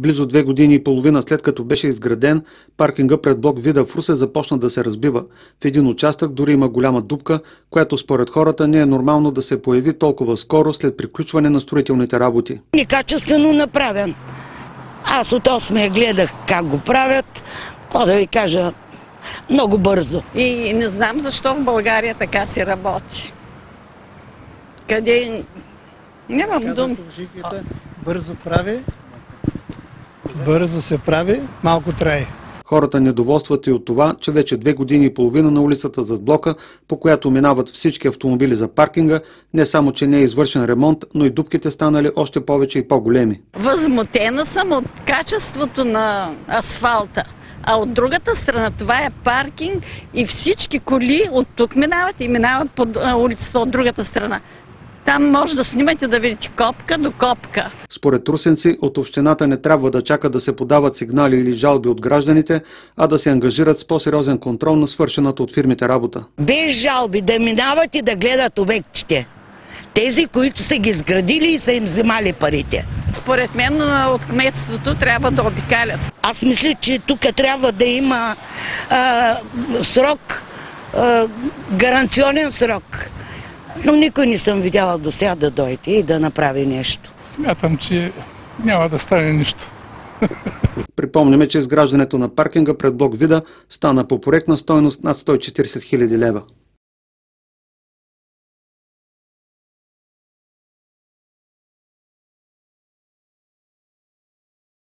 Близо две години и половина след като беше изграден, паркинга пред блок Вида в Русе започна да се разбива. В един участък дори има голяма дупка, която според хората не е нормално да се появи толкова скоро след приключване на строителните работи. Некачествено направен. Аз от 8 гледах как го правят. Какво да ви кажа, много бързо. И не знам защо в България така се работи. Къде... Нямам дум. Жиките бързо прави, бързо се прави, малко трае. Хората недоволстват и от това, че вече две години и половина на улицата зад блока, по която минават всички автомобили за паркинга, не само, че не е извършен ремонт, но и дупките станали още повече и по-големи. Възмутена съм от качеството на асфалта. А от другата страна това е паркинг и всички коли от тук минават и минават по улицата от другата страна. Там може да снимате да видите копка до копка. Според русенци, от общината не трябва да чака да се подават сигнали или жалби от гражданите, а да се ангажират с по-сериозен контрол на свършената от фирмите работа. Без жалби да минават и да гледат обектите. Тези, които са ги изградили и са им вземали парите. Според мен от кметството трябва да обикалят. Аз мисля, че тук трябва да има а, срок, а, гаранционен срок. Но никой не съм видяла до сега да дойде и да направи нещо. Смятам, че няма да стане нищо. Припомняме, че изграждането на паркинга пред блок Вида стана по проектна стойност над 140 000 лева.